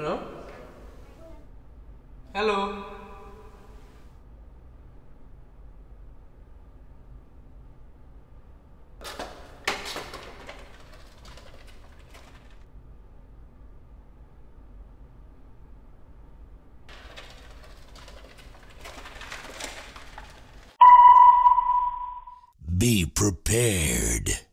Hello. Hello. Be prepared.